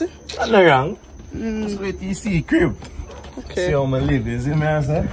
Nothing wrong. Mm. Just wait till you see crib. Okay. See how I live, you see me I say?